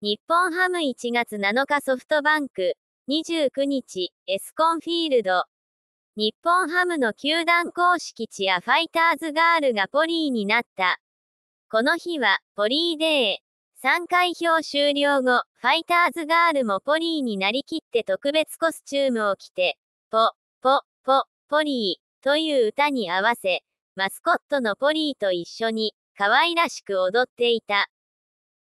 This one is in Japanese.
日本ハム1月7日ソフトバンク、29日、エスコンフィールド。日本ハムの球団公式地やファイターズガールがポリーになった。この日は、ポリーデー。3回表終了後、ファイターズガールもポリーになりきって特別コスチュームを着て、ポ、ポ、ポ、ポリーという歌に合わせ、マスコットのポリーと一緒に、可愛らしく踊っていた。